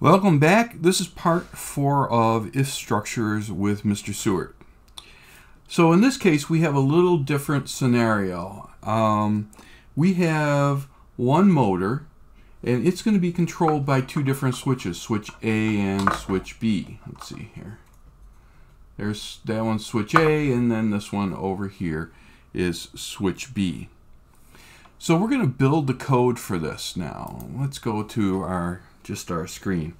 Welcome back. This is part four of If Structures with Mr. Sewert. So in this case, we have a little different scenario. Um, we have one motor, and it's going to be controlled by two different switches, switch A and switch B. Let's see here. There's that one, switch A, and then this one over here is switch B. So we're going to build the code for this now. Let's go to our just our screen.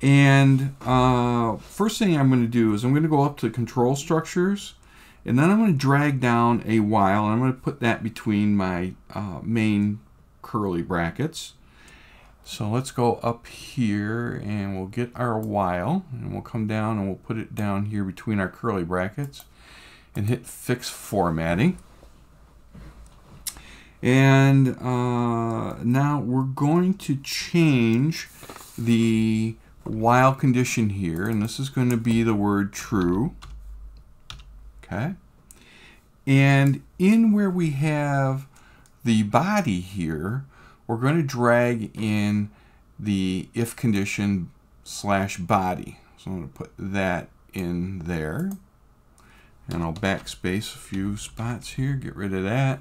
And uh, first thing I'm going to do is I'm going to go up to control structures and then I'm going to drag down a while and I'm going to put that between my uh, main curly brackets. So let's go up here and we'll get our while and we'll come down and we'll put it down here between our curly brackets and hit fix formatting. And uh, now we're going to change the while condition here, and this is going to be the word true. Okay. And in where we have the body here, we're going to drag in the if condition slash body. So I'm going to put that in there. And I'll backspace a few spots here, get rid of that.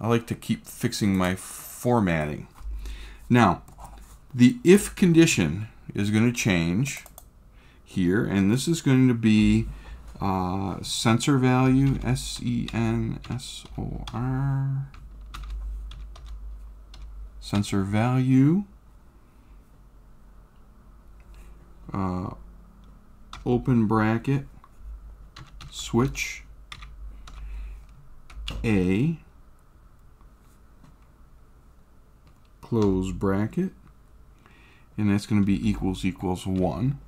I like to keep fixing my formatting. Now, the if condition is going to change here, and this is going to be uh, sensor value, S-E-N-S-O-R, sensor value, uh, open bracket, switch, A, close bracket, and that's going to be equals equals 1.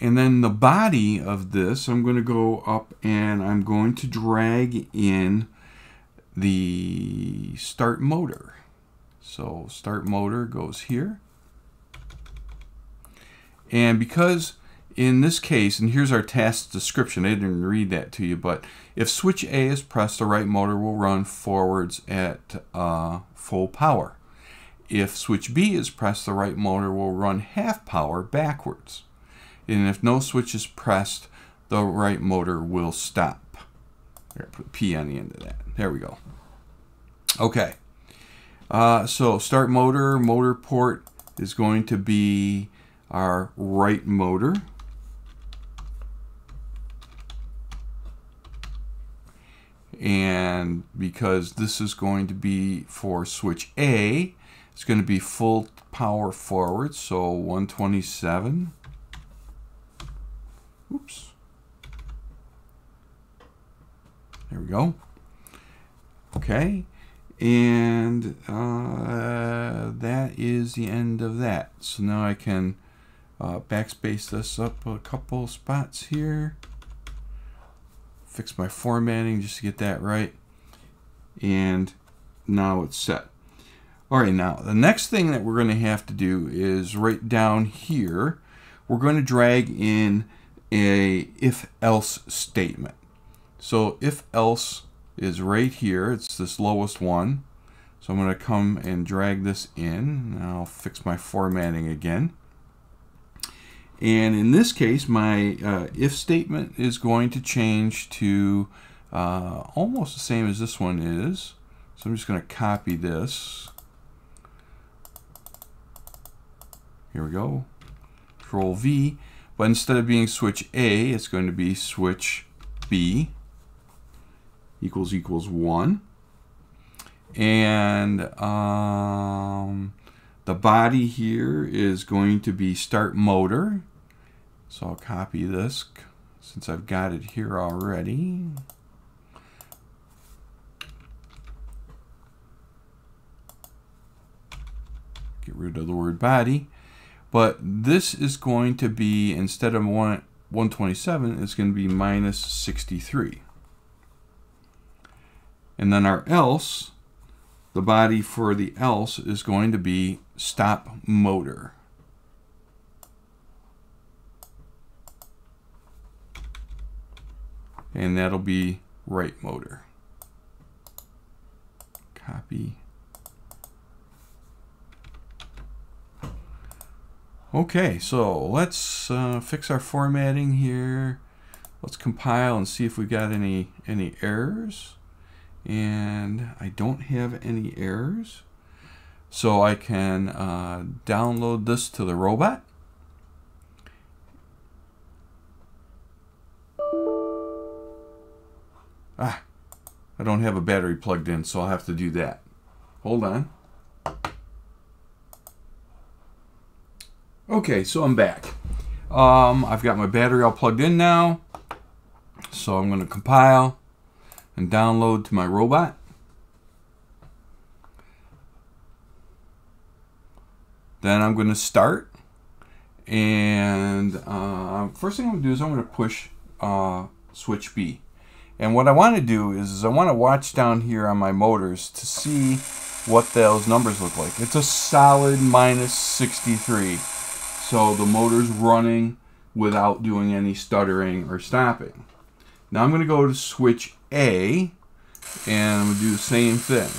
And then the body of this, I'm going to go up and I'm going to drag in the start motor. So start motor goes here. And because in this case, and here's our task description, I didn't read that to you, but if switch A is pressed, the right motor will run forwards at uh, full power. If switch B is pressed, the right motor will run half power backwards. And if no switch is pressed, the right motor will stop. Here, put P on the end of that. There we go. Okay. Uh, so start motor, motor port is going to be our right motor. And because this is going to be for switch A, it's going to be full power forward, so 127. Oops. There we go. Okay. And uh, that is the end of that. So now I can uh, backspace this up a couple spots here. Fix my formatting just to get that right. And now it's set. All right, now the next thing that we're going to have to do is right down here, we're going to drag in a if-else statement. So if-else is right here. It's this lowest one. So I'm going to come and drag this in. I'll fix my formatting again. And in this case, my uh, if statement is going to change to uh, almost the same as this one is. So I'm just going to copy this Here we go. Control V. But instead of being switch A, it's going to be switch B equals equals 1. And um, the body here is going to be start motor. So I'll copy this since I've got it here already. Get rid of the word body. But this is going to be, instead of 1, 127, it's going to be minus 63. And then our else, the body for the else is going to be stop motor. And that'll be right motor. Copy Okay, so let's uh, fix our formatting here. Let's compile and see if we got any any errors. And I don't have any errors. So I can uh, download this to the robot. Ah, I don't have a battery plugged in, so I'll have to do that. Hold on. Okay, so I'm back. Um, I've got my battery all plugged in now. So I'm going to compile and download to my robot. Then I'm going to start. And uh, first thing I'm going to do is I'm going to push uh, switch B. And what I want to do is, is I want to watch down here on my motors to see what those numbers look like. It's a solid minus 63. So the motor's running without doing any stuttering or stopping. Now I'm going to go to switch A and I'm going to do the same thing.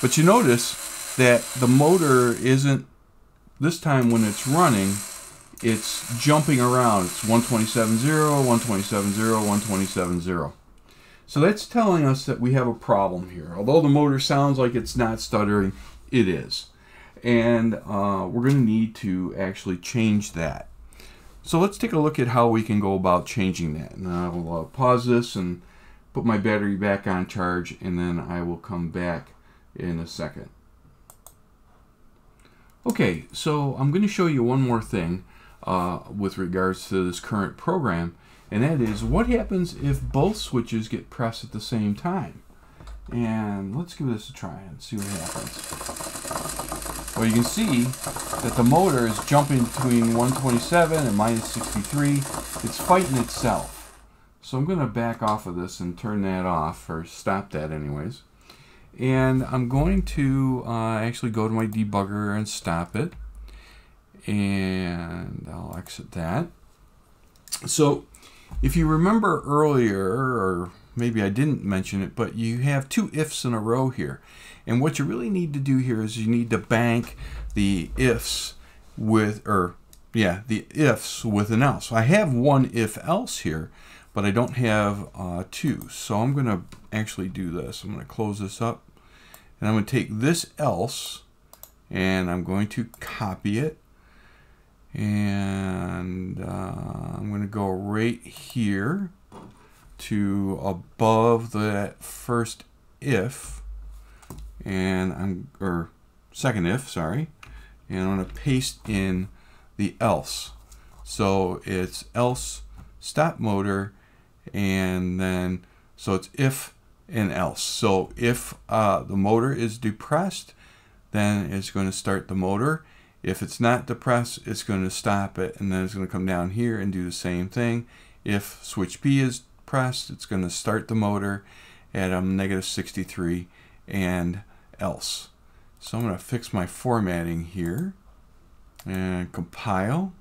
But you notice that the motor isn't, this time when it's running, it's jumping around. It's 127.0, 127.0, 127.0. So that's telling us that we have a problem here. Although the motor sounds like it's not stuttering, it is. And uh, we're going to need to actually change that. So let's take a look at how we can go about changing that. And I'll uh, pause this and put my battery back on charge and then I will come back in a second. Okay, so I'm going to show you one more thing uh, with regards to this current program and that is what happens if both switches get pressed at the same time. And let's give this a try and see what happens. Well, you can see that the motor is jumping between 127 and minus 63. It's fighting itself. So I'm going to back off of this and turn that off, or stop that anyways. And I'm going to uh, actually go to my debugger and stop it. And I'll exit that. So if you remember earlier, or maybe I didn't mention it, but you have two ifs in a row here. And what you really need to do here is you need to bank the ifs with, or yeah, the ifs with an else. I have one if else here, but I don't have uh, two. So I'm going to actually do this. I'm going to close this up. And I'm going to take this else and I'm going to copy it and uh, I'm going to go right here to above the first if and I'm or second if sorry and I'm going to paste in the else so it's else stop motor and then so it's if and else so if uh, the motor is depressed then it's going to start the motor if it's not depressed, it's going to stop it, and then it's going to come down here and do the same thing. If switch B is pressed, it's going to start the motor at um, negative 63 and else. So I'm going to fix my formatting here and compile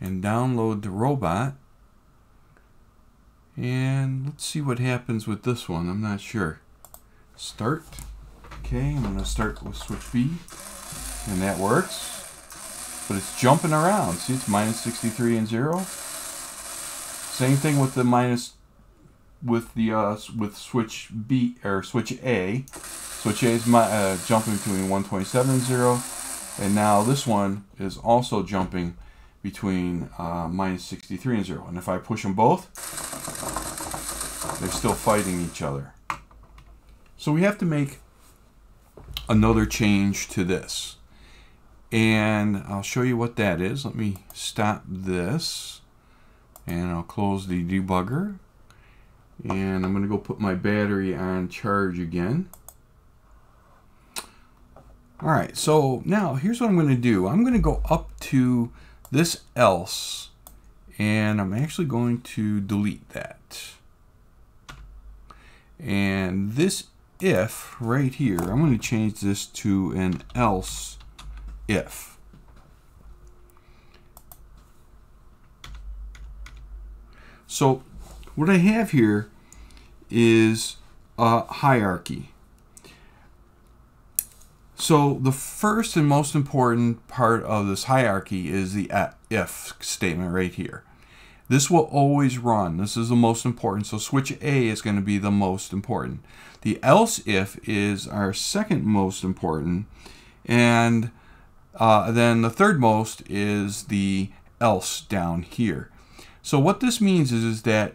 and download the robot. And let's see what happens with this one. I'm not sure. Start. Okay, I'm going to start with switch B and that works. But it's jumping around. See, it's minus 63 and 0. Same thing with the minus with the uh, with switch B or switch A. Switch A is my, uh, jumping between 127 and 0. And now this one is also jumping between uh, minus 63 and 0. And if I push them both, they're still fighting each other. So we have to make another change to this and I'll show you what that is. Let me stop this and I'll close the debugger and I'm going to go put my battery on charge again. Alright, so now here's what I'm going to do. I'm going to go up to this else and I'm actually going to delete that. And this if right here, I'm going to change this to an else if. So what I have here is a hierarchy. So the first and most important part of this hierarchy is the if statement right here. This will always run. This is the most important. So switch A is going to be the most important. The else if is our second most important. And uh, then the third most is the else down here. So what this means is, is that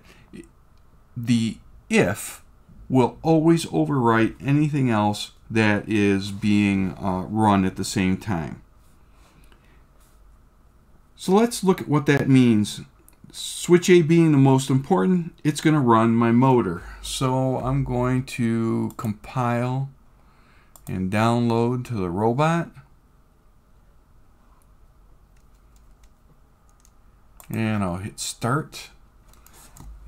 the if will always overwrite anything else that is being uh, run at the same time. So let's look at what that means. Switch A being the most important, it's going to run my motor. So I'm going to compile and download to the robot. And I'll hit start.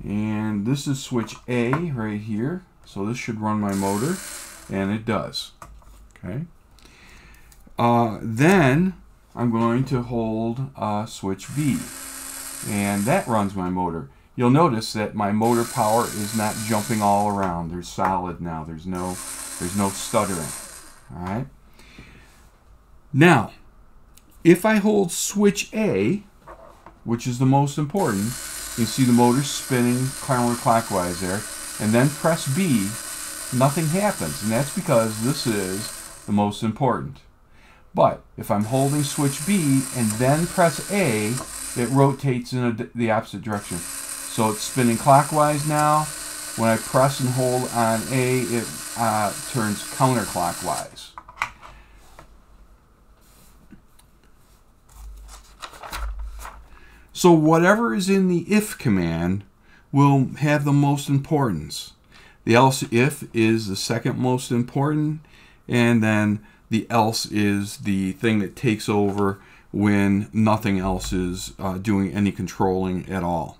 And this is switch A right here. So this should run my motor, and it does. Okay. Uh, then I'm going to hold uh, switch B, and that runs my motor. You'll notice that my motor power is not jumping all around. There's solid now. There's no, there's no stuttering. All right. Now, if I hold switch A, which is the most important, you see the motor spinning counterclockwise there, and then press B, nothing happens. And that's because this is the most important. But if I'm holding switch B and then press A, it rotates in a, the opposite direction. So it's spinning clockwise now. When I press and hold on A, it uh, turns counterclockwise. So whatever is in the if command will have the most importance. The else if is the second most important, and then the else is the thing that takes over when nothing else is uh, doing any controlling at all.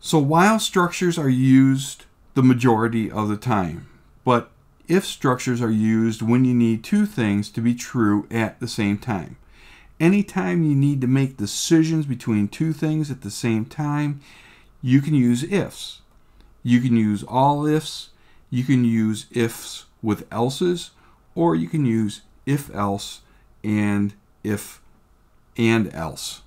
So while structures are used the majority of the time, but if structures are used when you need two things to be true at the same time. Anytime you need to make decisions between two things at the same time, you can use ifs. You can use all ifs, you can use ifs with else's, or you can use if else and if and else.